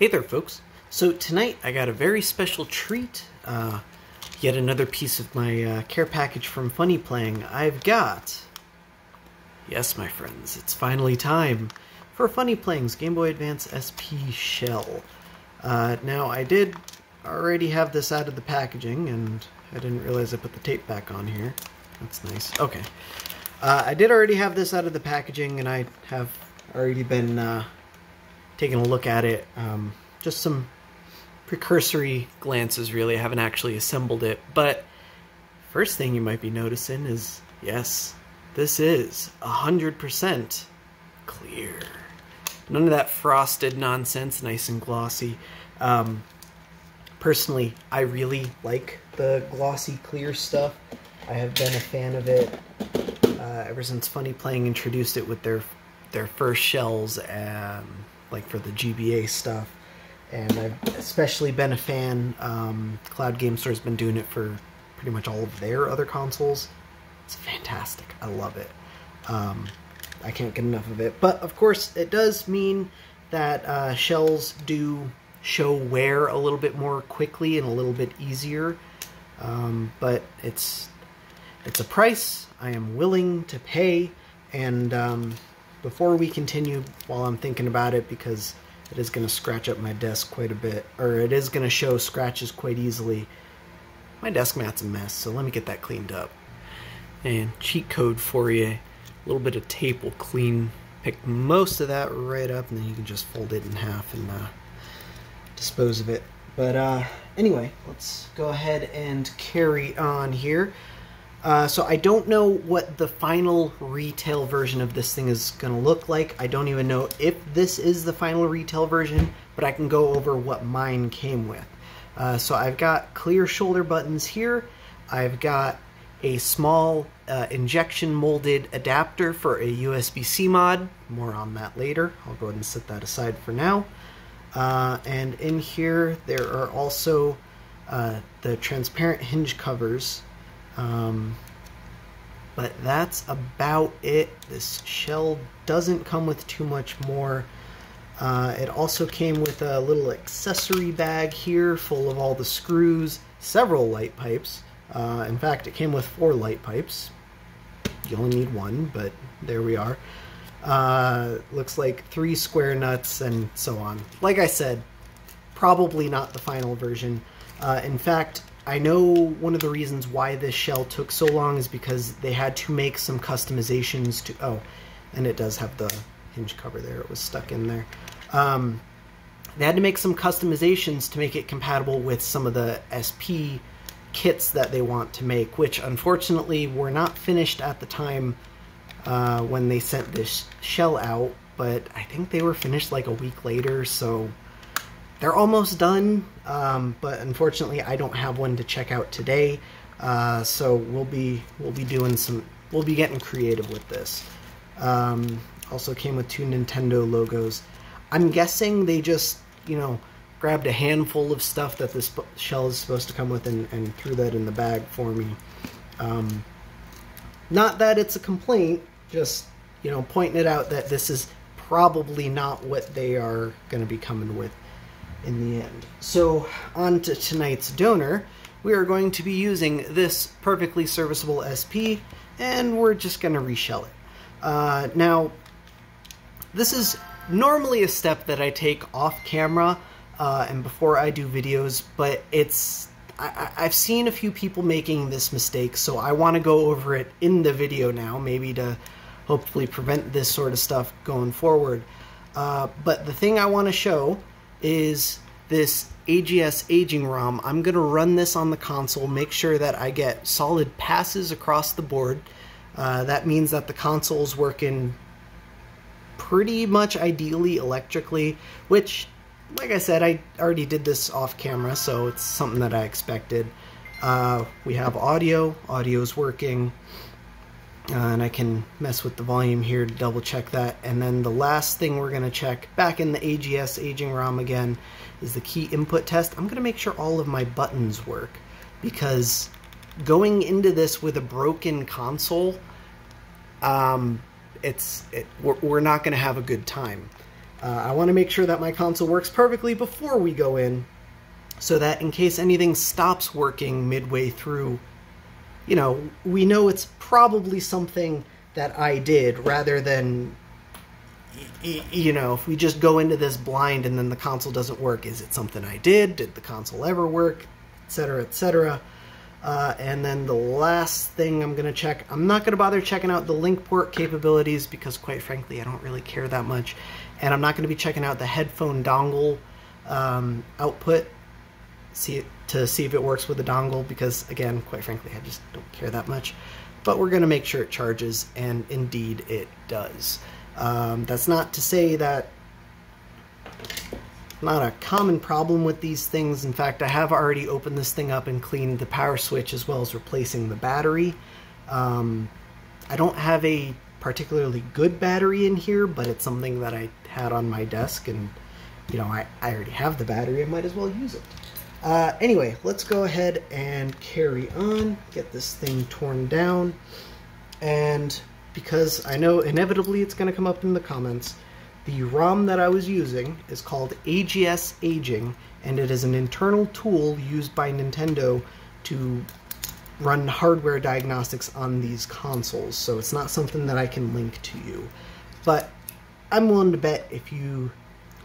Hey there, folks. So tonight I got a very special treat. Uh, yet another piece of my uh, care package from Funnyplaying. I've got... Yes, my friends, it's finally time for Funnyplaying's Game Boy Advance SP Shell. Uh, now, I did already have this out of the packaging, and I didn't realize I put the tape back on here. That's nice. Okay. Uh, I did already have this out of the packaging, and I have already been taking a look at it. Um, just some precursory glances, really. I haven't actually assembled it. But first thing you might be noticing is yes, this is 100% clear. None of that frosted nonsense, nice and glossy. Um, personally, I really like the glossy clear stuff. I have been a fan of it uh, ever since Funnyplaying introduced it with their their first shells. Um, like for the GBA stuff. And I've especially been a fan. Um, Cloud Game Store's been doing it for pretty much all of their other consoles. It's fantastic. I love it. Um, I can't get enough of it. But of course, it does mean that uh, shells do show wear a little bit more quickly and a little bit easier. Um, but it's it's a price I am willing to pay, and um, before we continue, while I'm thinking about it, because it is going to scratch up my desk quite a bit, or it is going to show scratches quite easily, my desk mat's a mess, so let me get that cleaned up. And cheat code for you, a little bit of tape will clean, pick most of that right up, and then you can just fold it in half and uh, dispose of it. But uh, anyway, let's go ahead and carry on here. Uh, so I don't know what the final retail version of this thing is going to look like. I don't even know if this is the final retail version, but I can go over what mine came with. Uh, so I've got clear shoulder buttons here. I've got a small uh, injection molded adapter for a USB-C mod. More on that later. I'll go ahead and set that aside for now. Uh, and in here there are also uh, the transparent hinge covers um, but that's about it. This shell doesn't come with too much more. Uh, it also came with a little accessory bag here full of all the screws, several light pipes. Uh, in fact, it came with four light pipes. You only need one, but there we are. Uh, looks like three square nuts and so on. Like I said, probably not the final version. Uh, in fact, I know one of the reasons why this shell took so long is because they had to make some customizations to... Oh, and it does have the hinge cover there. It was stuck in there. Um, they had to make some customizations to make it compatible with some of the SP kits that they want to make, which unfortunately were not finished at the time uh, when they sent this shell out, but I think they were finished like a week later, so they're almost done, um, but unfortunately I don't have one to check out today. Uh, so we'll be we'll be doing some we'll be getting creative with this. Um, also came with two Nintendo logos. I'm guessing they just you know grabbed a handful of stuff that this shell is supposed to come with and, and threw that in the bag for me. Um, not that it's a complaint, just you know pointing it out that this is probably not what they are going to be coming with in the end. So, on to tonight's donor. We are going to be using this perfectly serviceable SP, and we're just going to reshell it. Uh, now, this is normally a step that I take off camera uh, and before I do videos, but it's I, I've seen a few people making this mistake, so I want to go over it in the video now, maybe to hopefully prevent this sort of stuff going forward. Uh, but the thing I want to show is this AGS aging ROM. I'm going to run this on the console, make sure that I get solid passes across the board. Uh, that means that the console is working pretty much ideally electrically, which, like I said, I already did this off camera, so it's something that I expected. Uh, we have audio, audio is working, uh, and I can mess with the volume here to double check that. And then the last thing we're going to check back in the AGS aging ROM again is the key input test. I'm going to make sure all of my buttons work because going into this with a broken console, um, it's it, we're, we're not going to have a good time. Uh, I want to make sure that my console works perfectly before we go in, so that in case anything stops working midway through, you know, we know it's probably something that I did rather than, you know, if we just go into this blind and then the console doesn't work, is it something I did? Did the console ever work? Etc. Etc. Uh, and then the last thing I'm going to check, I'm not going to bother checking out the link port capabilities because quite frankly I don't really care that much. And I'm not going to be checking out the headphone dongle um, output see to see if it works with the dongle because again, quite frankly, I just don't care that much. But we're going to make sure it charges and indeed it does. Um, that's not to say that not a common problem with these things. In fact, I have already opened this thing up and cleaned the power switch as well as replacing the battery. Um, I don't have a particularly good battery in here, but it's something that I had on my desk and, you know, I, I already have the battery. I might as well use it. Uh, anyway, let's go ahead and carry on, get this thing torn down. And because I know inevitably it's going to come up in the comments, the ROM that I was using is called AGS Aging, and it is an internal tool used by Nintendo to run hardware diagnostics on these consoles, so it's not something that I can link to you. But I'm willing to bet if you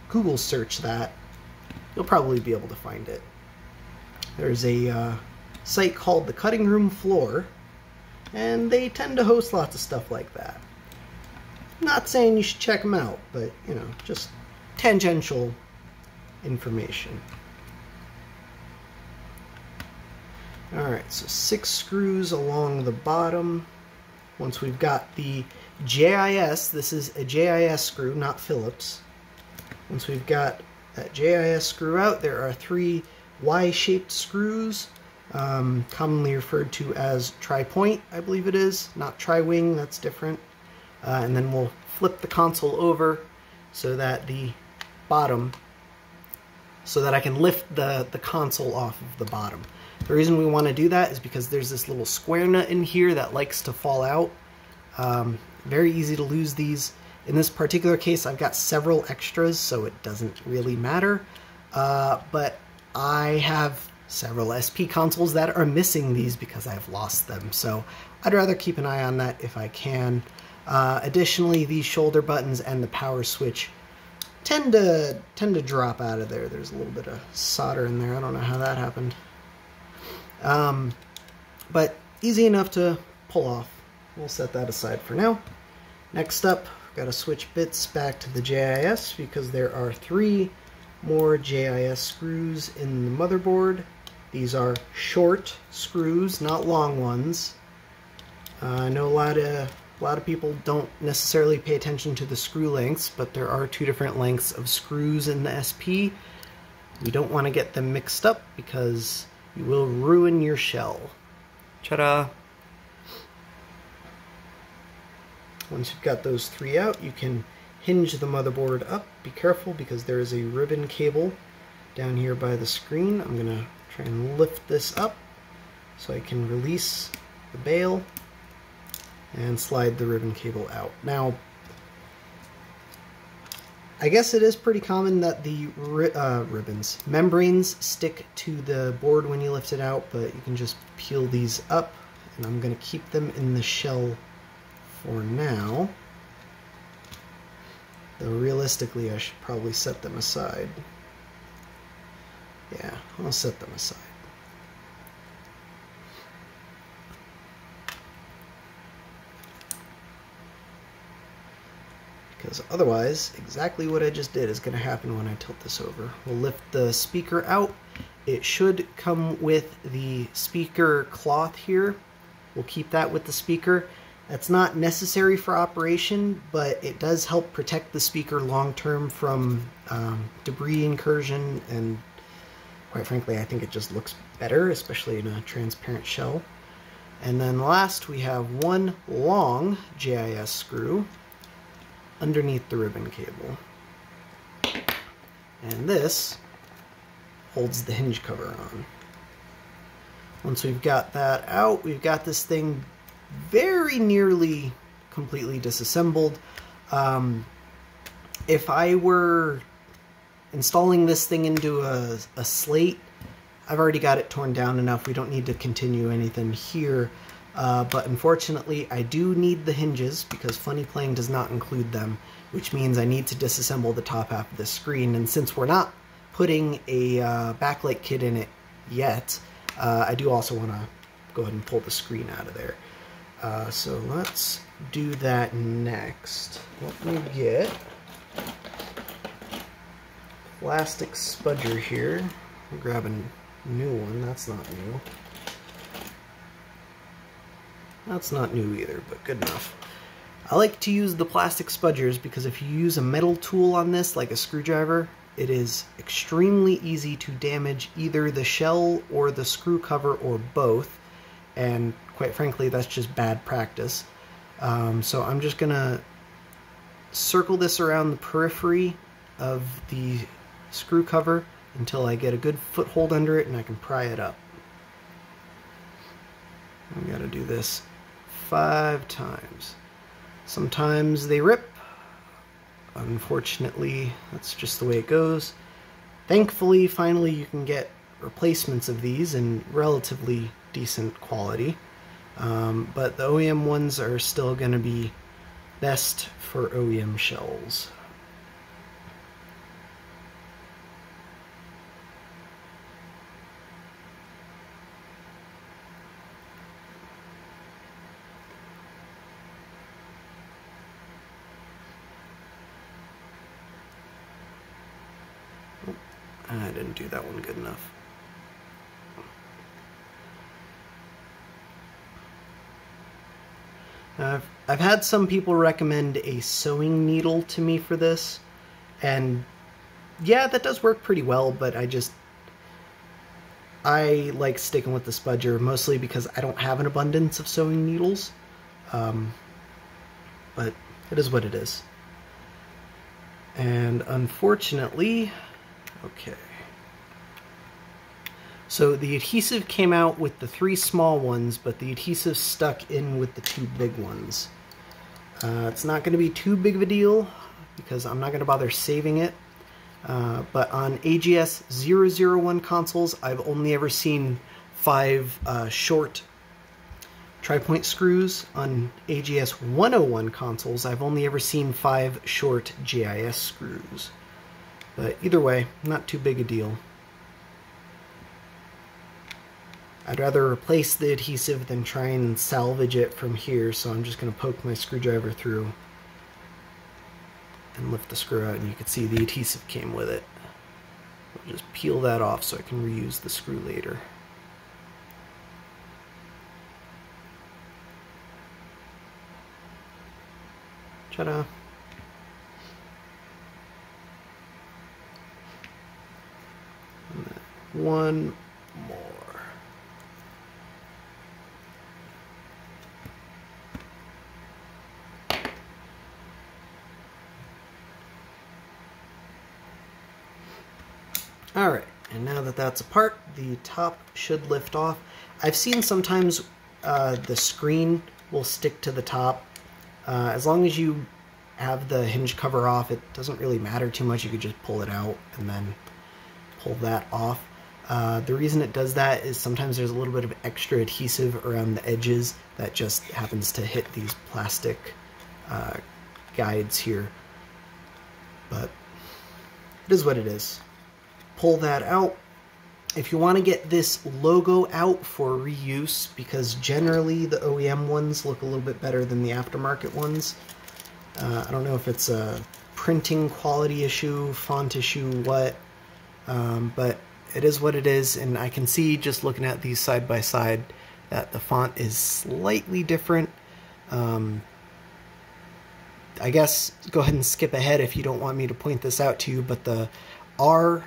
Google search that, you'll probably be able to find it. There's a uh, site called the Cutting Room Floor, and they tend to host lots of stuff like that. Not saying you should check them out, but, you know, just tangential information. Alright, so six screws along the bottom. Once we've got the JIS, this is a JIS screw, not Phillips. Once we've got that JIS screw out, there are three Y-shaped screws, um, commonly referred to as tri-point, I believe it is, not tri-wing, that's different. Uh, and then we'll flip the console over so that the bottom, so that I can lift the, the console off of the bottom. The reason we want to do that is because there's this little square nut in here that likes to fall out. Um, very easy to lose these. In this particular case, I've got several extras, so it doesn't really matter. Uh, but I have several SP consoles that are missing these because I've lost them, so I'd rather keep an eye on that if I can. Uh, additionally, these shoulder buttons and the power switch tend to tend to drop out of there. There's a little bit of solder in there. I don't know how that happened. Um, but easy enough to pull off. We'll set that aside for now. Next up, got to switch bits back to the JIS because there are three more JIS screws in the motherboard. These are short screws, not long ones. Uh, I know a lot of a lot of people don't necessarily pay attention to the screw lengths, but there are two different lengths of screws in the SP. We don't want to get them mixed up because you will ruin your shell. Ta-da! Once you've got those three out, you can hinge the motherboard up. Be careful because there is a ribbon cable down here by the screen. I'm going to try and lift this up so I can release the bail and slide the ribbon cable out. Now, I guess it is pretty common that the ri uh, ribbons, membranes stick to the board when you lift it out, but you can just peel these up, and I'm going to keep them in the shell for now. Though realistically, I should probably set them aside. Yeah, I'll set them aside. because otherwise exactly what I just did is going to happen when I tilt this over. We'll lift the speaker out. It should come with the speaker cloth here. We'll keep that with the speaker. That's not necessary for operation, but it does help protect the speaker long term from um, debris incursion and quite frankly I think it just looks better, especially in a transparent shell. And then last we have one long JIS screw underneath the ribbon cable. And this holds the hinge cover on. Once we've got that out, we've got this thing very nearly completely disassembled. Um, if I were installing this thing into a, a slate, I've already got it torn down enough. We don't need to continue anything here. Uh, but unfortunately, I do need the hinges because Funnyplaying does not include them, which means I need to disassemble the top half of the screen. And since we're not putting a uh, backlight kit in it yet, uh, I do also want to go ahead and pull the screen out of there. Uh, so let's do that next. Let me get plastic spudger here. I'll grab a new one. That's not new. That's not new either, but good enough. I like to use the plastic spudgers because if you use a metal tool on this, like a screwdriver, it is extremely easy to damage either the shell or the screw cover or both. And quite frankly, that's just bad practice. Um, so I'm just going to circle this around the periphery of the screw cover until I get a good foothold under it and I can pry it up. I gotta do this five times. Sometimes they rip. Unfortunately, that's just the way it goes. Thankfully, finally you can get replacements of these in relatively decent quality. Um, but the OEM ones are still going to be best for OEM shells. I didn't do that one good enough. I've, I've had some people recommend a sewing needle to me for this, and yeah, that does work pretty well, but I just, I like sticking with the spudger, mostly because I don't have an abundance of sewing needles, um, but it is what it is. And unfortunately, Okay. So the adhesive came out with the three small ones, but the adhesive stuck in with the two big ones. Uh, it's not going to be too big of a deal because I'm not going to bother saving it. Uh, but on AGS 001 consoles, I've only ever seen five uh, short tri-point screws. On AGS 101 consoles, I've only ever seen five short JIS screws. But either way, not too big a deal. I'd rather replace the adhesive than try and salvage it from here, so I'm just going to poke my screwdriver through and lift the screw out, and you can see the adhesive came with it. I'll just peel that off so I can reuse the screw later. Ta-da! one Alright, and now that that's apart, the top should lift off. I've seen sometimes uh, the screen will stick to the top. Uh, as long as you have the hinge cover off, it doesn't really matter too much. You could just pull it out and then pull that off. Uh, the reason it does that is sometimes there's a little bit of extra adhesive around the edges that just happens to hit these plastic uh, guides here. But it is what it is. Pull that out. If you want to get this logo out for reuse, because generally the OEM ones look a little bit better than the aftermarket ones. Uh, I don't know if it's a printing quality issue, font issue, what, um, but it is what it is, and I can see just looking at these side by side that the font is slightly different. Um, I guess go ahead and skip ahead if you don't want me to point this out to you, but the R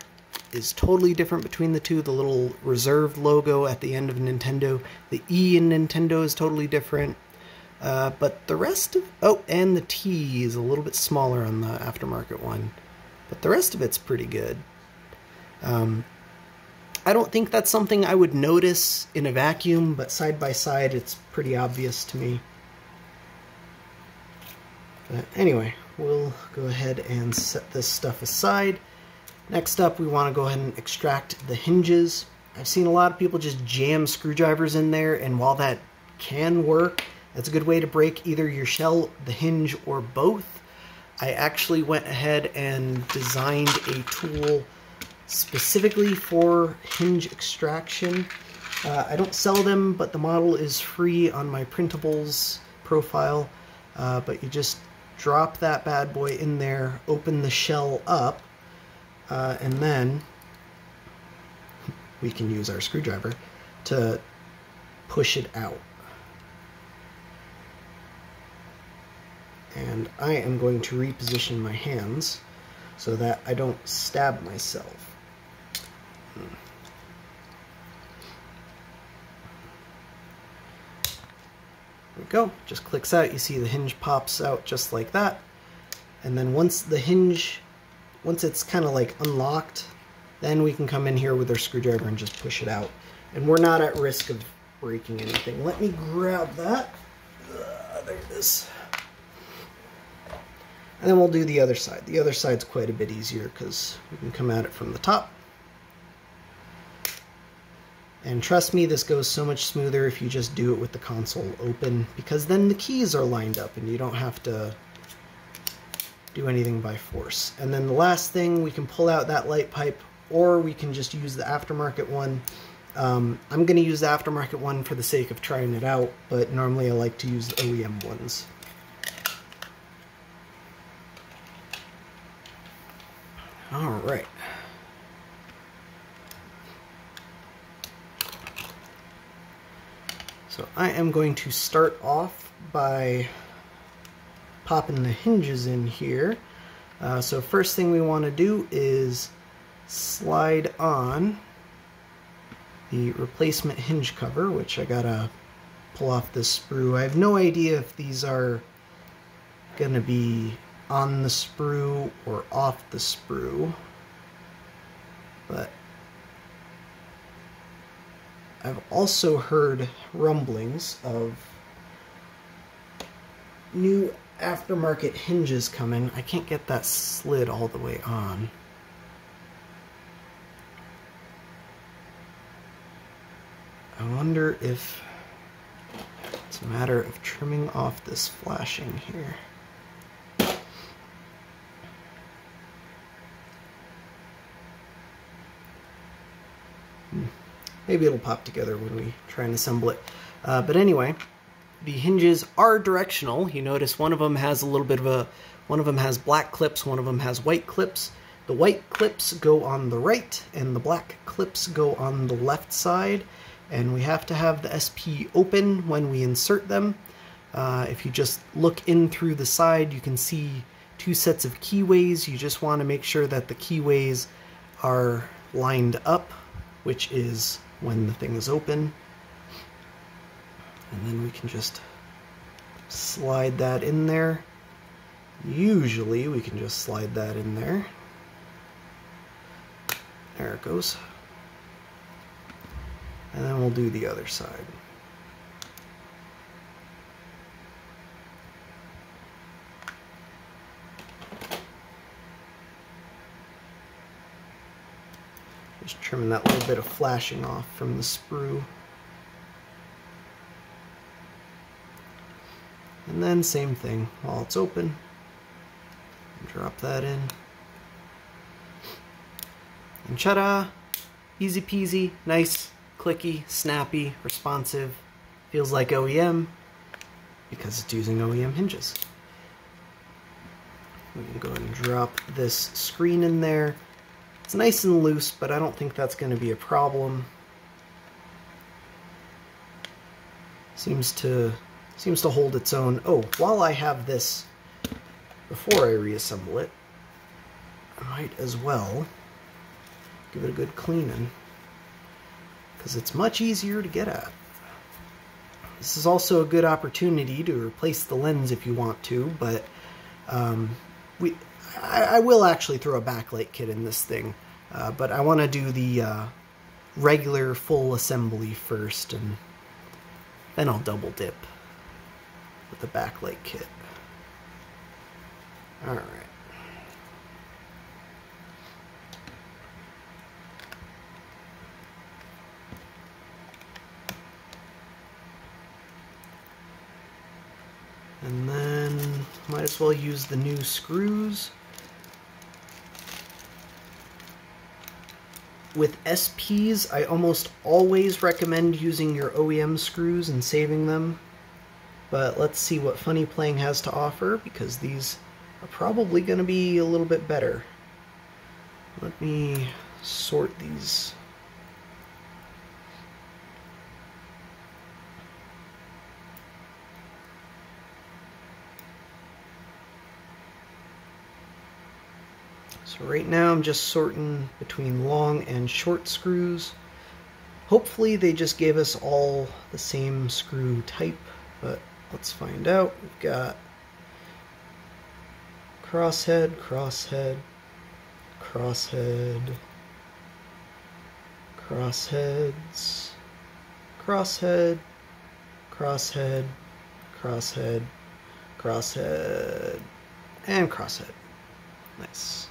is totally different between the two. The little reserved logo at the end of Nintendo, the E in Nintendo is totally different. Uh, but the rest of, oh, and the T is a little bit smaller on the aftermarket one. But the rest of it's pretty good. Um, I don't think that's something I would notice in a vacuum, but side by side it's pretty obvious to me. But anyway, we'll go ahead and set this stuff aside. Next up, we want to go ahead and extract the hinges. I've seen a lot of people just jam screwdrivers in there, and while that can work, that's a good way to break either your shell, the hinge, or both. I actually went ahead and designed a tool specifically for hinge extraction. Uh, I don't sell them, but the model is free on my printables profile. Uh, but you just drop that bad boy in there, open the shell up, uh, and then we can use our screwdriver to push it out. And I am going to reposition my hands so that I don't stab myself. Hmm. There we go, just clicks out, you see the hinge pops out just like that. And then once the hinge, once it's kind of like unlocked, then we can come in here with our screwdriver and just push it out. And we're not at risk of breaking anything. Let me grab that. Uh, there it is. And then we'll do the other side. The other side's quite a bit easier because we can come at it from the top. And trust me, this goes so much smoother if you just do it with the console open because then the keys are lined up and you don't have to do anything by force. And then the last thing, we can pull out that light pipe or we can just use the aftermarket one. Um, I'm going to use the aftermarket one for the sake of trying it out, but normally I like to use the OEM ones. All right. So I am going to start off by popping the hinges in here. Uh, so first thing we want to do is slide on the replacement hinge cover, which I gotta pull off this sprue. I have no idea if these are gonna be on the sprue or off the sprue, but I've also heard rumblings of new aftermarket hinges coming. I can't get that slid all the way on. I wonder if it's a matter of trimming off this flashing here. Maybe it'll pop together when we try and assemble it. Uh, but anyway, the hinges are directional. You notice one of them has a little bit of a, one of them has black clips, one of them has white clips. The white clips go on the right and the black clips go on the left side. And we have to have the SP open when we insert them. Uh, if you just look in through the side, you can see two sets of keyways. You just want to make sure that the keyways are lined up, which is when the thing is open. And then we can just slide that in there. Usually we can just slide that in there. There it goes. And then we'll do the other side. Just trimming that little bit of flashing off from the sprue. And then same thing, while it's open, drop that in. And ta-da! Easy peasy, nice, clicky, snappy, responsive. Feels like OEM because it's using OEM hinges. We can go ahead and drop this screen in there. It's nice and loose, but I don't think that's going to be a problem. Seems to seems to hold its own. Oh, while I have this, before I reassemble it, I might as well give it a good cleaning because it's much easier to get at. This is also a good opportunity to replace the lens if you want to, but um, we I, I, will actually throw a backlight kit in this thing, uh, but I want to do the uh, regular full assembly first, and then I'll double dip with the backlight kit. Alright. And then might as well use the new screws. With SPs, I almost always recommend using your OEM screws and saving them. But let's see what Funnyplaying has to offer, because these are probably going to be a little bit better. Let me sort these So right now I'm just sorting between long and short screws. Hopefully they just gave us all the same screw type, but let's find out. We've got crosshead, crosshead, crosshead, crossheads, crosshead, crosshead, crosshead, crosshead, and crosshead. Nice.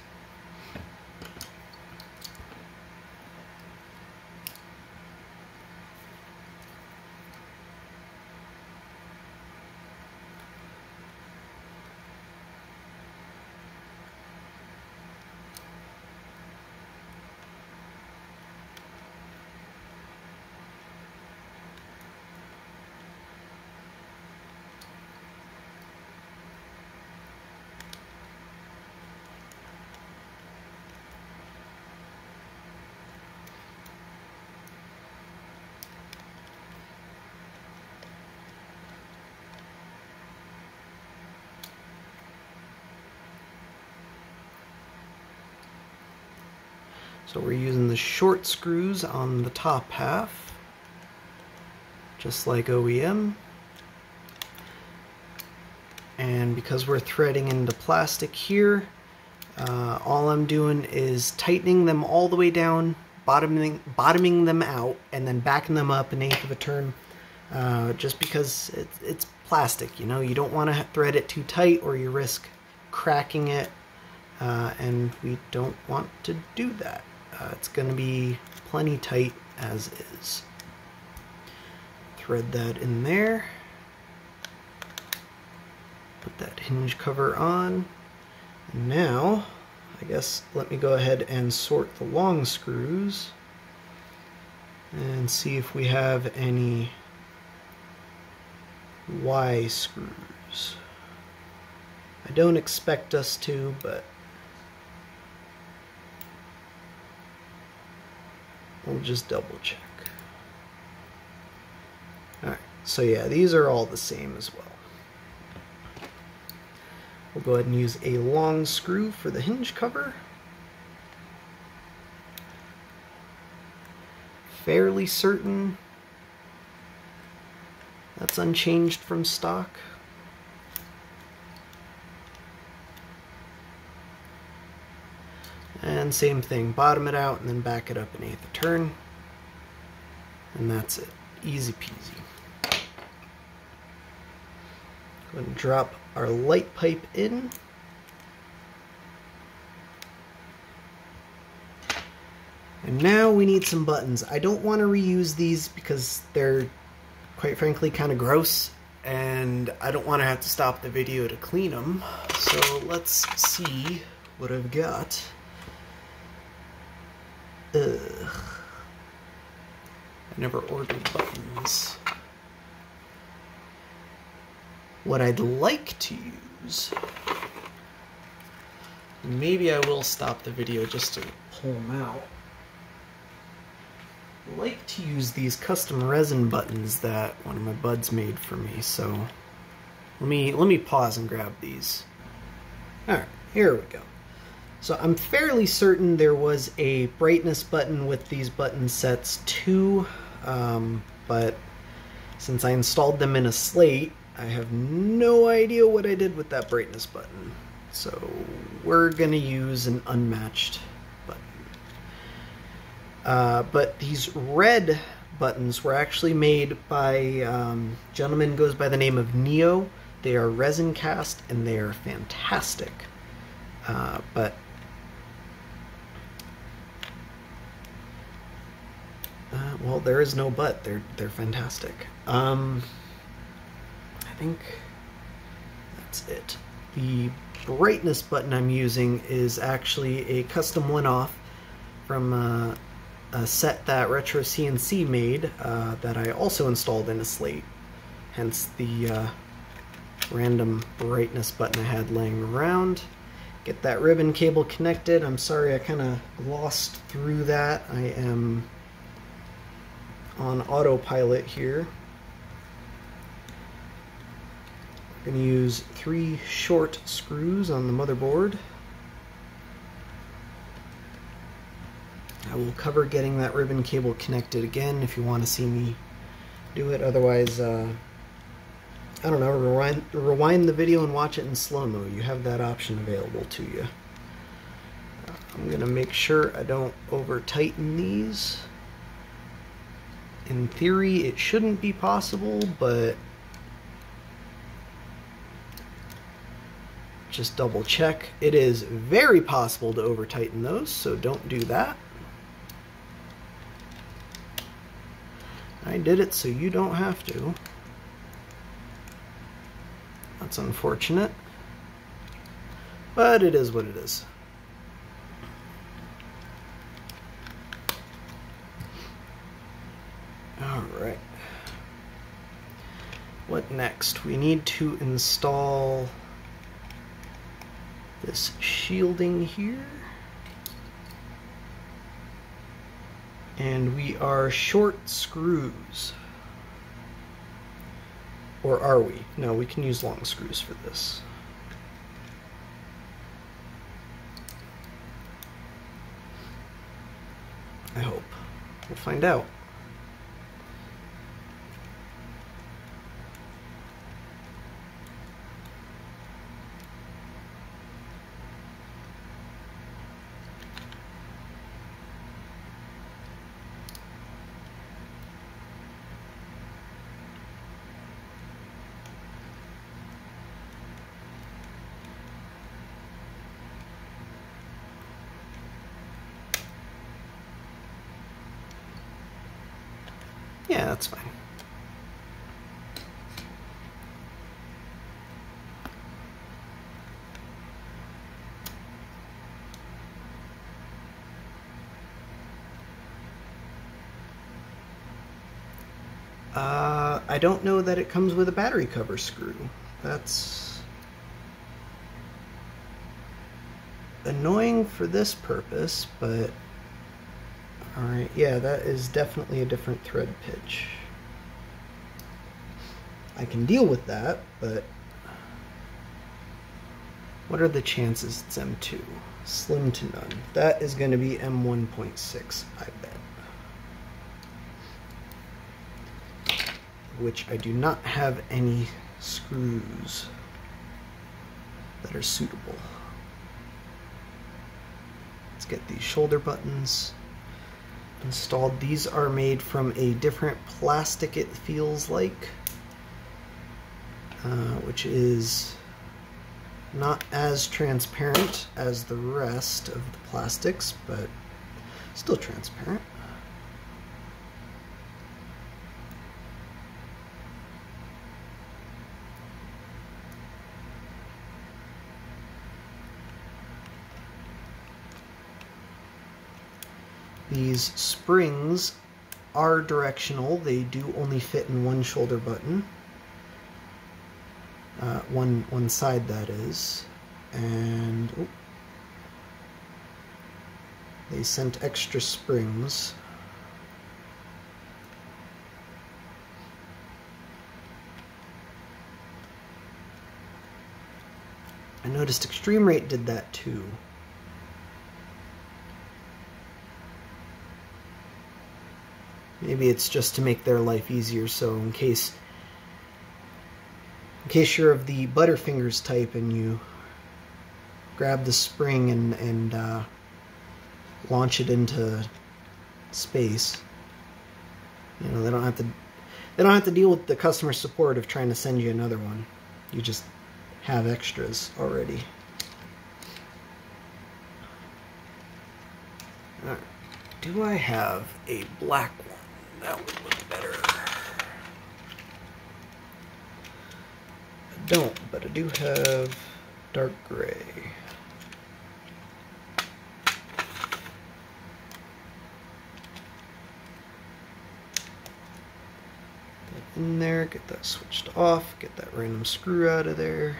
So we're using the short screws on the top half, just like OEM. And because we're threading into plastic here, uh, all I'm doing is tightening them all the way down, bottoming, bottoming them out, and then backing them up an eighth of a turn. Uh, just because it's, it's plastic, you know, you don't want to thread it too tight or you risk cracking it, uh, and we don't want to do that. Uh, it's going to be plenty tight as is. Thread that in there. Put that hinge cover on. And now, I guess let me go ahead and sort the long screws and see if we have any Y screws. I don't expect us to, but We'll just double check. Alright, so yeah, these are all the same as well. We'll go ahead and use a long screw for the hinge cover. Fairly certain that's unchanged from stock. And same thing, bottom it out and then back it up an eighth turn. And that's it. Easy peasy. Go ahead and drop our light pipe in. And now we need some buttons. I don't want to reuse these because they're, quite frankly, kind of gross. And I don't want to have to stop the video to clean them. So let's see what I've got. Ugh. I never ordered buttons. What I'd like to use... Maybe I will stop the video just to pull them out. I like to use these custom resin buttons that one of my buds made for me, so let me let me pause and grab these. Alright, here we go. So I'm fairly certain there was a brightness button with these button sets too, um, but since I installed them in a slate, I have no idea what I did with that brightness button. So we're going to use an unmatched button. Uh, but these red buttons were actually made by um, gentleman goes by the name of Neo. They are resin cast and they are fantastic. Uh, but uh, well, there is no but. They're they're fantastic. Um, I think that's it. The brightness button I'm using is actually a custom one-off from uh, a set that Retro CNC made uh, that I also installed in a slate. Hence the uh, random brightness button I had laying around. Get that ribbon cable connected. I'm sorry I kind of glossed through that. I am on autopilot here. I'm going to use three short screws on the motherboard. I will cover getting that ribbon cable connected again if you want to see me do it. Otherwise, uh, I don't know, rewind, rewind the video and watch it in slow-mo. You have that option available to you. I'm going to make sure I don't over-tighten these. In theory, it shouldn't be possible, but just double check. It is very possible to over tighten those, so don't do that. I did it so you don't have to. That's unfortunate. But it is what it is. Alright. What next? We need to install this shielding here. And we are short screws. Or are we? No, we can use long screws for this. I hope. We'll find out. Yeah, that's fine. Uh, I don't know that it comes with a battery cover screw. That's annoying for this purpose, but Alright, yeah, that is definitely a different thread pitch. I can deal with that, but what are the chances it's M2? Slim to none. That is going to be M1.6, I bet. Which I do not have any screws that are suitable. Let's get these shoulder buttons installed. These are made from a different plastic, it feels like, uh, which is not as transparent as the rest of the plastics, but still transparent. These springs are directional. They do only fit in one shoulder button. Uh, one, one side, that is. And oh, they sent extra springs. I noticed eXtremeRate did that too. Maybe it's just to make their life easier, so in case in case you're of the Butterfingers type and you grab the spring and, and uh, launch it into space, you know, they don't have to they don't have to deal with the customer support of trying to send you another one. You just have extras already. Do I have a black? That would look better. I don't, but I do have dark gray. in there, get that switched off, get that random screw out of there.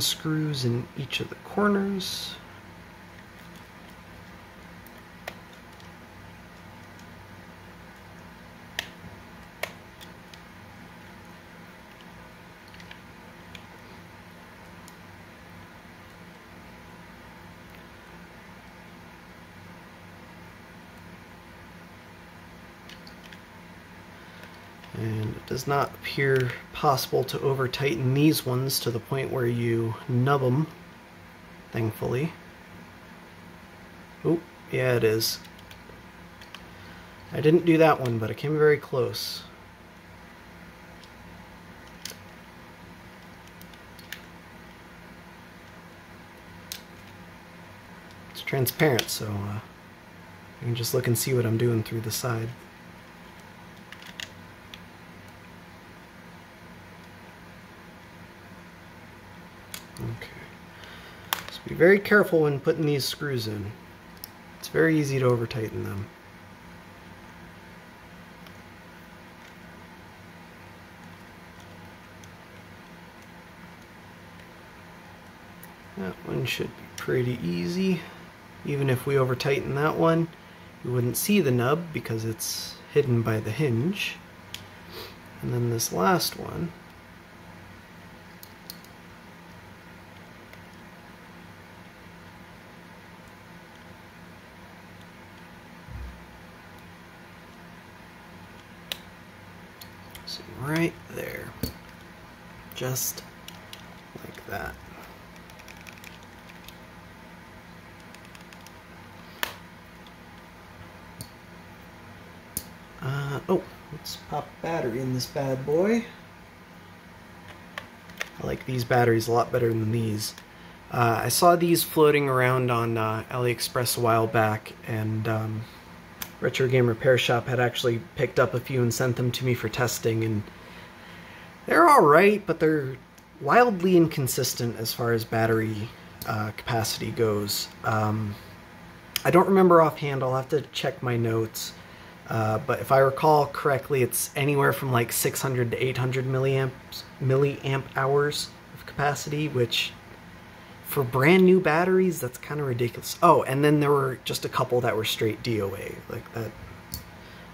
Screws in each of the corners. and it does not appear possible to over tighten these ones to the point where you nub them thankfully. Oh yeah it is. I didn't do that one but I came very close. It's transparent so uh, you can just look and see what I'm doing through the side Okay. So be very careful when putting these screws in. It's very easy to over tighten them. That one should be pretty easy. Even if we over tighten that one, you wouldn't see the nub because it's hidden by the hinge. And then this last one, So right there, just like that. Uh, oh, let's pop battery in this bad boy. I like these batteries a lot better than these. Uh, I saw these floating around on uh, AliExpress a while back, and um, Retro Game Repair Shop had actually picked up a few and sent them to me for testing, and they're alright, but they're wildly inconsistent as far as battery uh, capacity goes. Um, I don't remember offhand, I'll have to check my notes, uh, but if I recall correctly, it's anywhere from like 600 to 800 milliamps, milliamp hours of capacity, which for brand new batteries, that's kind of ridiculous. Oh, and then there were just a couple that were straight DOA. Like that,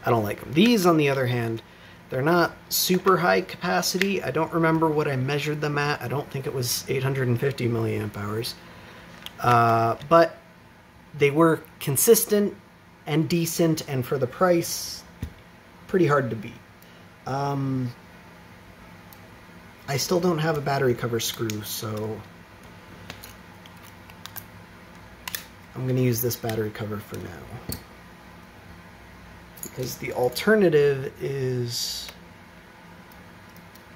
I don't like them. These, on the other hand, they're not super high capacity. I don't remember what I measured them at. I don't think it was 850 milliamp hours. Uh, but they were consistent and decent, and for the price, pretty hard to beat. Um, I still don't have a battery cover screw, so I'm going to use this battery cover for now. Because the alternative is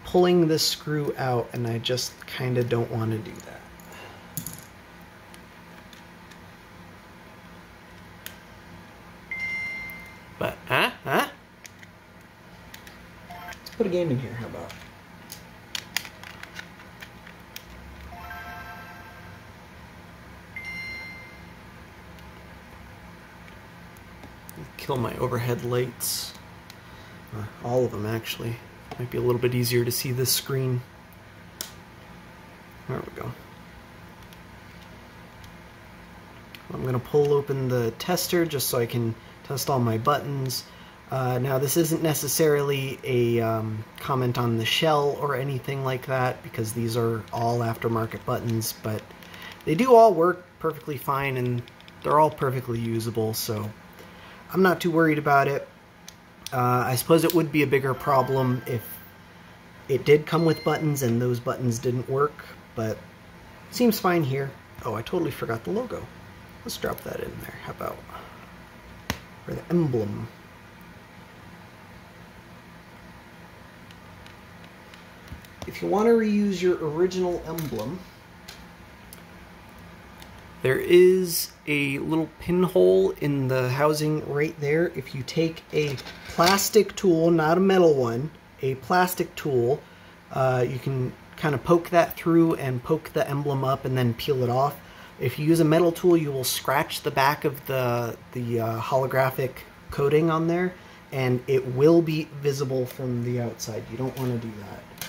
pulling this screw out, and I just kind of don't want to do that. But, huh? Huh? Let's put a game in here, how about? Kill my overhead lights. Uh, all of them, actually. Might be a little bit easier to see this screen. There we go. I'm going to pull open the tester just so I can test all my buttons. Uh, now, this isn't necessarily a um, comment on the shell or anything like that, because these are all aftermarket buttons, but they do all work perfectly fine, and they're all perfectly usable, so I'm not too worried about it. Uh, I suppose it would be a bigger problem if it did come with buttons and those buttons didn't work, but it seems fine here. Oh, I totally forgot the logo. Let's drop that in there. How about? Or the emblem. If you want to reuse your original emblem, there is a little pinhole in the housing right there. If you take a plastic tool, not a metal one, a plastic tool, uh, you can kind of poke that through and poke the emblem up and then peel it off. If you use a metal tool, you will scratch the back of the, the uh, holographic coating on there, and it will be visible from the outside. You don't want to do that.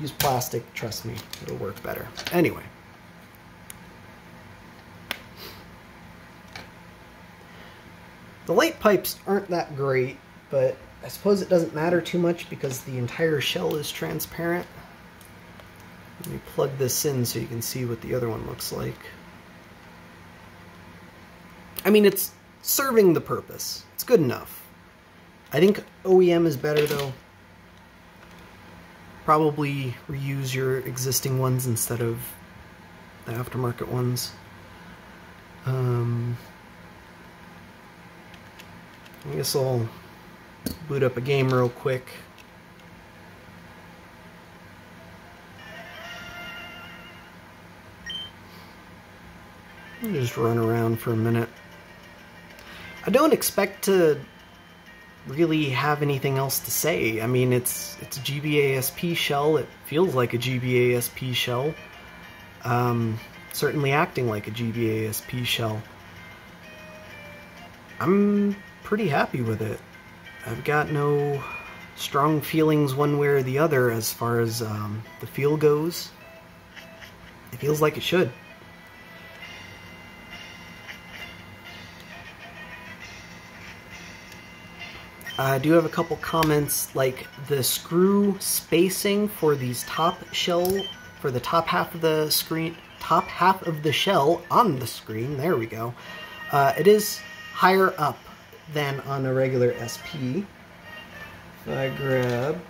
Use plastic, trust me, it'll work better. Anyway. The light pipes aren't that great, but I suppose it doesn't matter too much because the entire shell is transparent. Let me plug this in so you can see what the other one looks like. I mean, it's serving the purpose. It's good enough. I think OEM is better though. Probably reuse your existing ones instead of the aftermarket ones. Um, I guess I'll boot up a game real quick. Just run around for a minute. I don't expect to really have anything else to say. I mean, it's it's a GBASP shell. It feels like a GBASP shell. Um, certainly acting like a GBASP shell. I'm pretty happy with it. I've got no strong feelings one way or the other as far as um, the feel goes. It feels like it should. I do have a couple comments like the screw spacing for these top shell for the top half of the screen top half of the shell on the screen there we go uh, it is higher up than on a regular SP. If I grab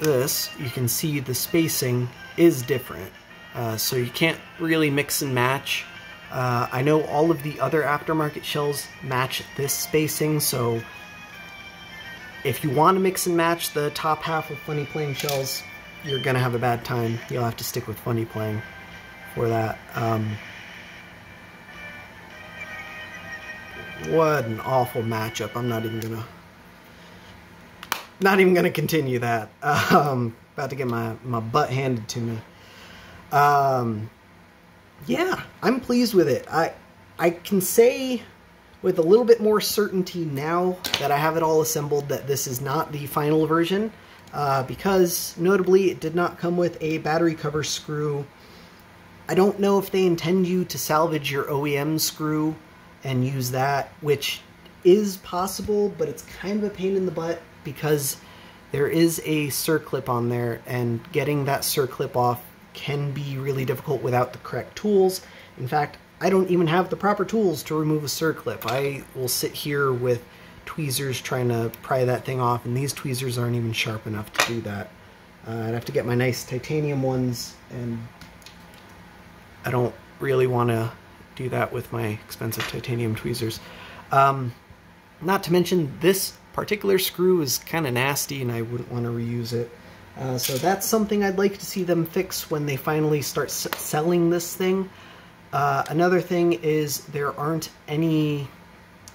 this, you can see the spacing is different. Uh, so you can't really mix and match. Uh, I know all of the other aftermarket shells match this spacing, so if you want to mix and match the top half of Funnyplaying shells, you're going to have a bad time. You'll have to stick with Funnyplaying for that. Um, What an awful matchup. I'm not even gonna not even gonna continue that. Um, about to get my, my butt handed to me. Um, yeah, I'm pleased with it. I I can say with a little bit more certainty now that I have it all assembled that this is not the final version uh, because notably it did not come with a battery cover screw. I don't know if they intend you to salvage your OEM screw and use that, which is possible, but it's kind of a pain in the butt because there is a circlip on there, and getting that circlip off can be really difficult without the correct tools. In fact, I don't even have the proper tools to remove a circlip. I will sit here with tweezers trying to pry that thing off, and these tweezers aren't even sharp enough to do that. Uh, I'd have to get my nice titanium ones, and I don't really want to do that with my expensive titanium tweezers. Um, not to mention, this particular screw is kind of nasty and I wouldn't want to reuse it. Uh, so that's something I'd like to see them fix when they finally start selling this thing. Uh, another thing is there aren't any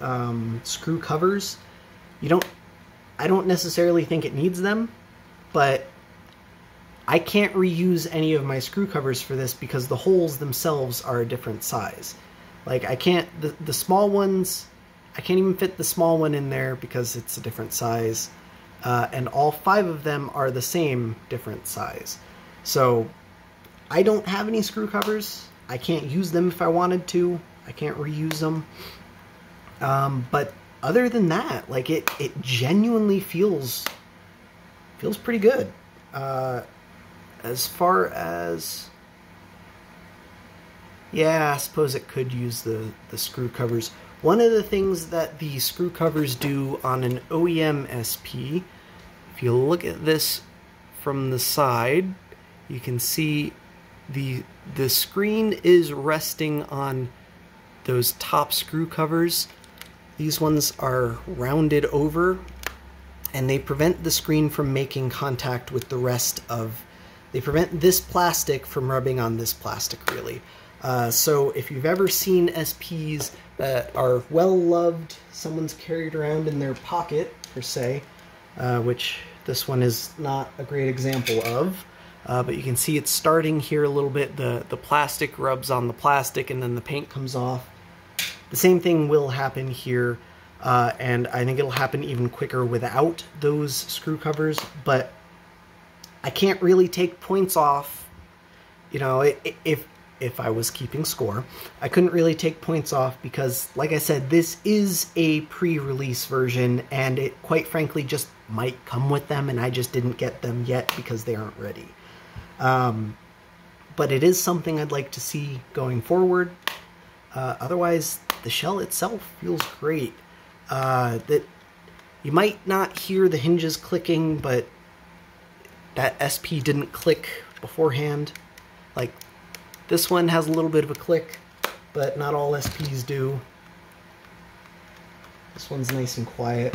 um, screw covers. You don't, I don't necessarily think it needs them, but I can't reuse any of my screw covers for this because the holes themselves are a different size. Like I can't, the, the small ones, I can't even fit the small one in there because it's a different size. Uh, and all five of them are the same different size. So I don't have any screw covers. I can't use them if I wanted to. I can't reuse them. Um, but other than that, like it, it genuinely feels feels pretty good. Uh, as far as yeah, I suppose it could use the the screw covers. One of the things that the screw covers do on an OEM SP, if you look at this from the side, you can see the the screen is resting on those top screw covers. These ones are rounded over and they prevent the screen from making contact with the rest of they prevent this plastic from rubbing on this plastic really. Uh, so if you've ever seen SPs that are well loved, someone's carried around in their pocket per se, uh, which this one is not a great example of, uh, but you can see it's starting here a little bit. The, the plastic rubs on the plastic and then the paint comes off. The same thing will happen here, uh, and I think it'll happen even quicker without those screw covers, but I can't really take points off. You know, if if I was keeping score. I couldn't really take points off because, like I said, this is a pre-release version, and it quite frankly just might come with them, and I just didn't get them yet because they aren't ready. Um, but it is something I'd like to see going forward. Uh, otherwise, the shell itself feels great. Uh, that you might not hear the hinges clicking, but that SP didn't click beforehand. Like this one has a little bit of a click, but not all SPs do. This one's nice and quiet.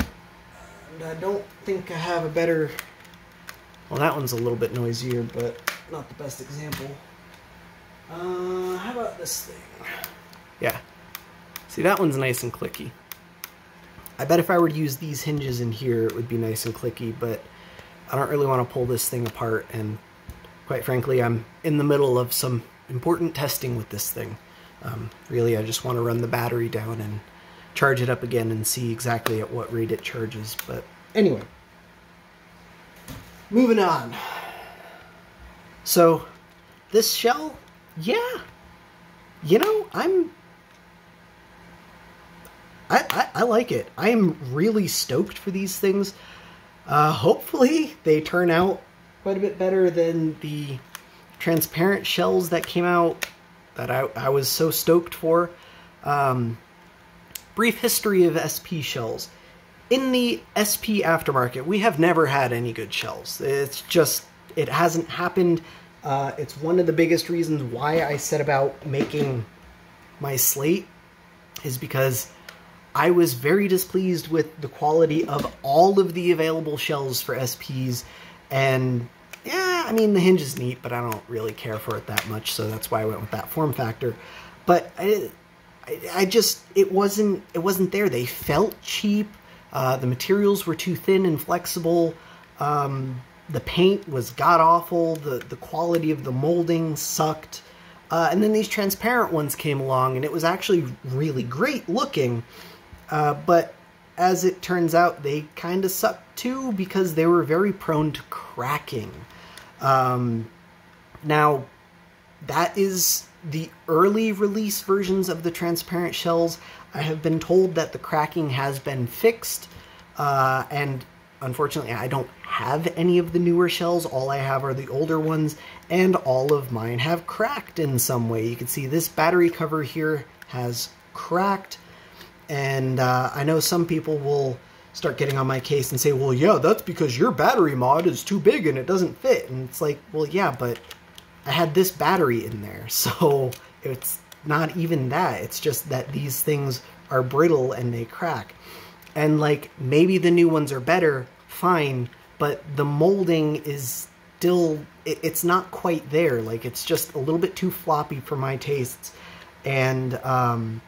And I don't think I have a better... Well, that one's a little bit noisier, but not the best example. Uh, how about this thing? Yeah. See, that one's nice and clicky. I bet if I were to use these hinges in here, it would be nice and clicky, but I don't really want to pull this thing apart, and quite frankly, I'm in the middle of some important testing with this thing. Um, really, I just want to run the battery down and charge it up again and see exactly at what rate it charges. But anyway, moving on. So, this shell, yeah, you know, I'm I, I, I, like it. I am really stoked for these things. Uh, hopefully, they turn out quite a bit better than the transparent shells that came out that I, I was so stoked for. Um, brief history of SP shells. In the SP aftermarket, we have never had any good shells. It's just, it hasn't happened. Uh, it's one of the biggest reasons why I set about making my slate is because I was very displeased with the quality of all of the available shells for SPs and yeah, I mean, the hinge is neat, but I don't really care for it that much, so that's why I went with that form factor. But I, I, just, it wasn't, it wasn't there. They felt cheap. Uh, the materials were too thin and flexible. Um, the paint was god-awful. The, the quality of the molding sucked. Uh, and then these transparent ones came along, and it was actually really great looking. Uh, but as it turns out, they kind of sucked too because they were very prone to cracking. Um, now, that is the early release versions of the transparent shells. I have been told that the cracking has been fixed, uh, and unfortunately, I don't have any of the newer shells. All I have are the older ones, and all of mine have cracked in some way. You can see this battery cover here has cracked. And uh, I know some people will start getting on my case and say, well, yeah, that's because your battery mod is too big and it doesn't fit. And it's like, well, yeah, but I had this battery in there. So it's not even that. It's just that these things are brittle and they crack. And like, maybe the new ones are better, fine, but the molding is still, it, it's not quite there. Like, it's just a little bit too floppy for my tastes. And, um,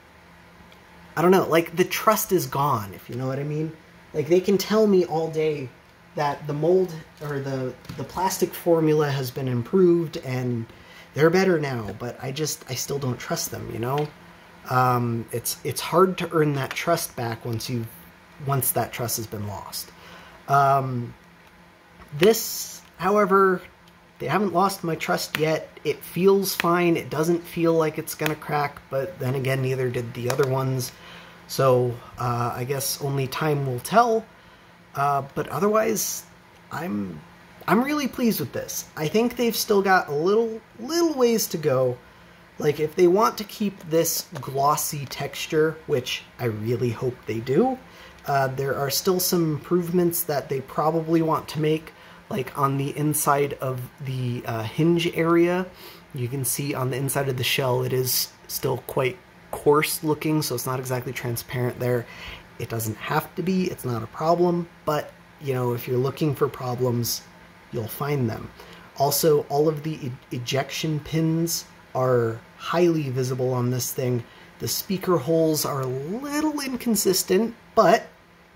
I don't know, like the trust is gone, if you know what I mean. Like they can tell me all day that the mold or the the plastic formula has been improved and they're better now, but I just I still don't trust them, you know? Um, it's it's hard to earn that trust back once you once that trust has been lost. Um, this, however, they haven't lost my trust yet. It feels fine. It doesn't feel like it's gonna crack, but then again, neither did the other ones. So uh, I guess only time will tell. Uh, but otherwise, I'm I'm really pleased with this. I think they've still got a little little ways to go. Like if they want to keep this glossy texture, which I really hope they do, uh, there are still some improvements that they probably want to make, like on the inside of the uh, hinge area. You can see on the inside of the shell it is still quite coarse looking, so it's not exactly transparent there. It doesn't have to be, it's not a problem, but you know, if you're looking for problems, you'll find them. Also, all of the e ejection pins are highly visible on this thing. The speaker holes are a little inconsistent, but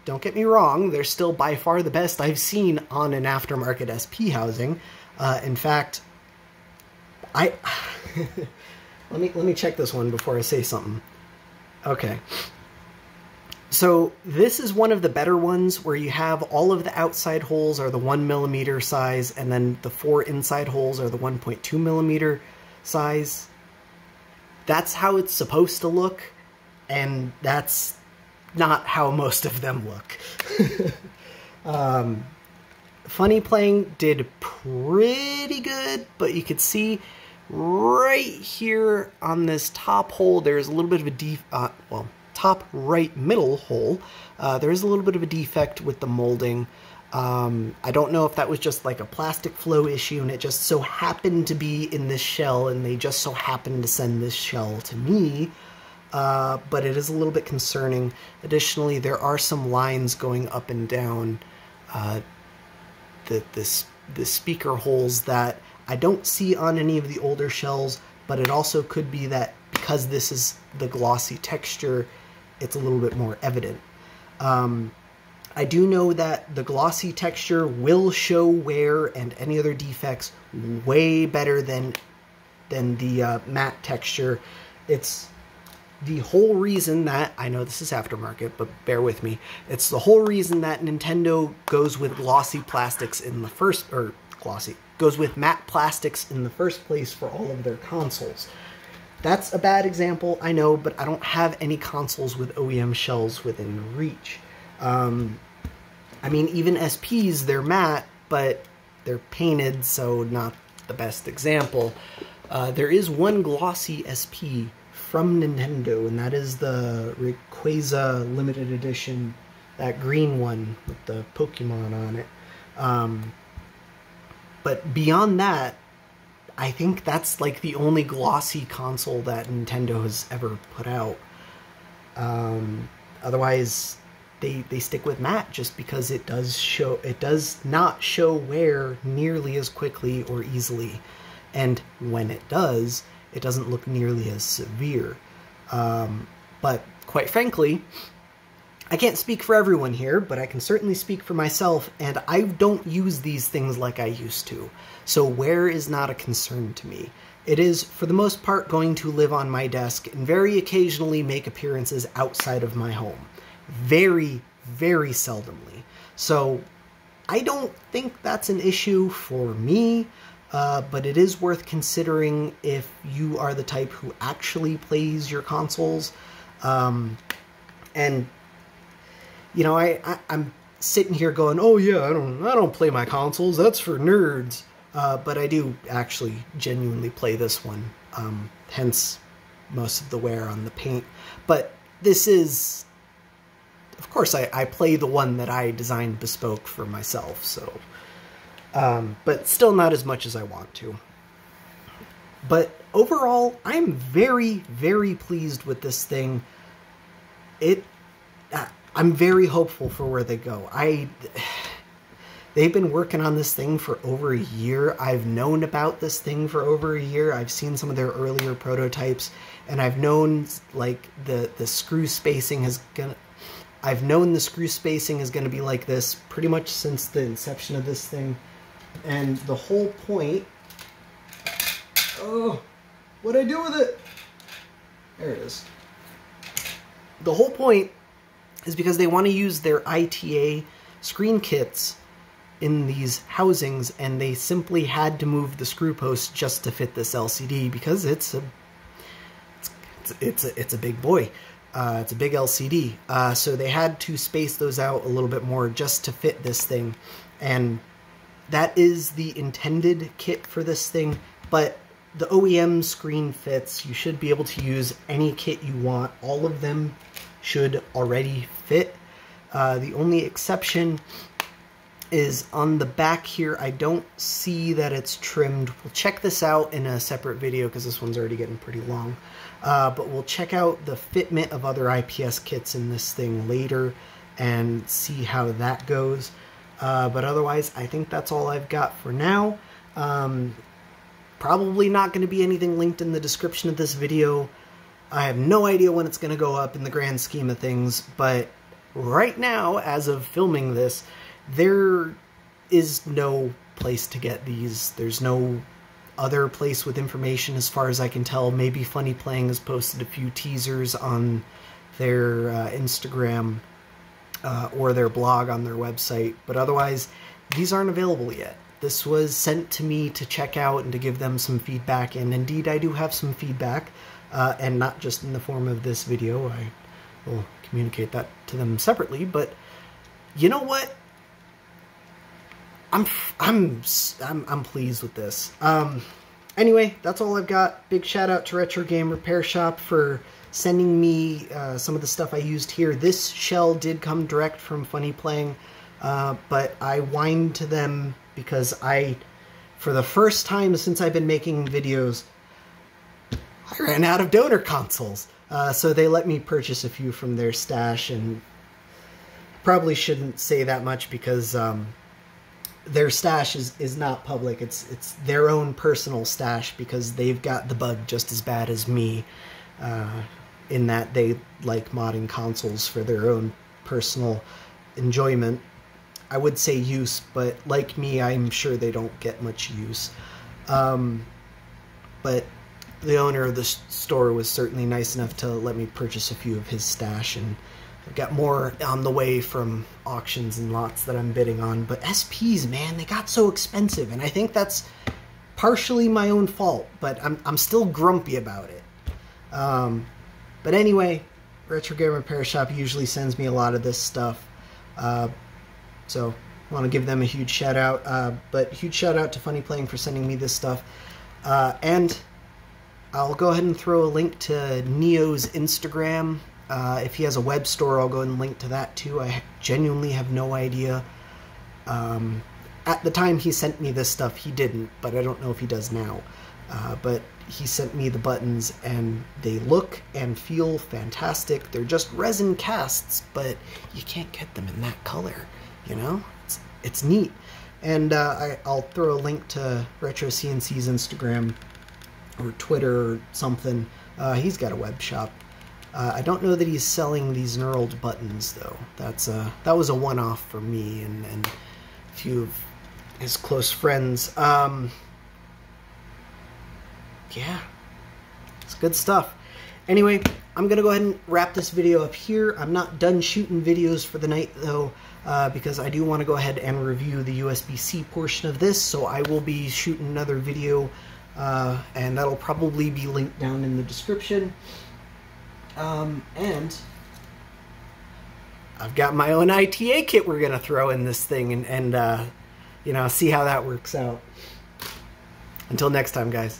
don't get me wrong, they're still by far the best I've seen on an aftermarket SP housing. Uh, in fact, I let me let me check this one before I say something. Okay. So this is one of the better ones where you have all of the outside holes are the one millimeter size, and then the four inside holes are the 1.2 millimeter size. That's how it's supposed to look, and that's not how most of them look. um, Funnyplaying did pretty good, but you could see right here on this top hole, there's a little bit of a def uh, well, top right middle hole, uh, there is a little bit of a defect with the molding. Um, I don't know if that was just like a plastic flow issue and it just so happened to be in this shell and they just so happened to send this shell to me. Uh, but it is a little bit concerning. Additionally, there are some lines going up and down uh, the, this, the speaker holes that I don't see on any of the older shells, but it also could be that because this is the glossy texture, it's a little bit more evident. Um, I do know that the glossy texture will show wear and any other defects way better than than the uh, matte texture. It's the whole reason that I know this is aftermarket, but bear with me. It's the whole reason that Nintendo goes with glossy plastics in the first or glossy goes with matte plastics in the first place for all of their consoles. That's a bad example, I know, but I don't have any consoles with OEM shells within reach. Um, I mean, even SPs, they're matte, but they're painted, so not the best example. Uh, there is one glossy SP from Nintendo, and that is the Rayquaza limited edition, that green one with the Pokemon on it. Um, but beyond that, I think that's like the only glossy console that Nintendo has ever put out. Um, otherwise, they they stick with matte just because it does show it does not show wear nearly as quickly or easily, and when it does, it doesn't look nearly as severe. Um, but quite frankly, I can't speak for everyone here, but I can certainly speak for myself, and I don't use these things like I used to. So wear is not a concern to me. It is, for the most part, going to live on my desk and very occasionally make appearances outside of my home. Very, very seldomly. So I don't think that's an issue for me, uh, but it is worth considering if you are the type who actually plays your consoles. Um, and you know, I, I am sitting here going, oh yeah, I don't I don't play my consoles. That's for nerds. Uh, but I do actually genuinely play this one. Um, hence, most of the wear on the paint. But this is, of course, I, I play the one that I designed bespoke for myself. So, um, but still not as much as I want to. But overall, I'm very, very pleased with this thing. It, uh, I'm very hopeful for where they go. I they've been working on this thing for over a year. I've known about this thing for over a year. I've seen some of their earlier prototypes and I've known like the the screw spacing is gonna I've known the screw spacing is going to be like this pretty much since the inception of this thing. And the whole point Oh, what'd I do with it? There it is. The whole point is because they want to use their ITA screen kits in these housings and they simply had to move the screw post just to fit this LCD because it's a it's it's, a, it's a big boy. Uh, it's a big LCD, uh, so they had to space those out a little bit more just to fit this thing, and that is the intended kit for this thing. But the OEM screen fits. You should be able to use any kit you want. All of them should already fit. Uh, the only exception is on the back here. I don't see that it's trimmed. We'll check this out in a separate video because this one's already getting pretty long. Uh, but we'll check out the fitment of other IPS kits in this thing later and see how that goes. Uh, but otherwise, I think that's all I've got for now. Um, probably not going to be anything linked in the description of this video. I have no idea when it's going to go up in the grand scheme of things, but right now, as of filming this, there is no place to get these. There's no other place with information as far as I can tell. Maybe Funnyplaying has posted a few teasers on their uh, Instagram uh, or their blog on their website, but otherwise, these aren't available yet. This was sent to me to check out and to give them some feedback, and indeed, I do have some feedback, uh, and not just in the form of this video. I will communicate that to them separately, but you know what? I'm I'm I'm I'm pleased with this. Um, anyway, that's all I've got. Big shout out to Retro Game Repair Shop for sending me uh, some of the stuff I used here. This shell did come direct from Funnyplaying, uh, but I whined to them because I, for the first time since I've been making videos, I ran out of donor consoles. Uh, so they let me purchase a few from their stash, and probably shouldn't say that much because um, their stash is, is not public. It's it's their own personal stash because they've got the bug just as bad as me, uh, in that they like modding consoles for their own personal enjoyment. I would say use, but like me, I'm sure they don't get much use. Um, but the owner of the store was certainly nice enough to let me purchase a few of his stash and I've got more on the way from auctions and lots that I'm bidding on. But SPs, man, they got so expensive, and I think that's partially my own fault, but I'm, I'm still grumpy about it. Um, but anyway, Retro Game Repair Shop usually sends me a lot of this stuff. Uh, so I want to give them a huge shout out. Uh, but huge shout out to Funnyplaying for sending me this stuff. Uh, and I'll go ahead and throw a link to Neo's Instagram uh, if he has a web store, I'll go and link to that too. I genuinely have no idea. Um, at the time he sent me this stuff, he didn't, but I don't know if he does now. Uh, but he sent me the buttons, and they look and feel fantastic. They're just resin casts, but you can't get them in that color. You know, it's it's neat. And uh, I, I'll throw a link to Retro CNC's Instagram or Twitter or something. Uh, he's got a web shop uh, I don't know that he's selling these knurled buttons though. That's uh, that was a one-off for me and, and a few of his close friends. Um, yeah, it's good stuff. Anyway, I'm gonna go ahead and wrap this video up here. I'm not done shooting videos for the night though, uh, because I do want to go ahead and review the USB-C portion of this. So I will be shooting another video, uh, and that'll probably be linked down in the description. Um, and I've got my own ITA kit we're going to throw in this thing and, and uh, you know, see how that works out. Until next time, guys,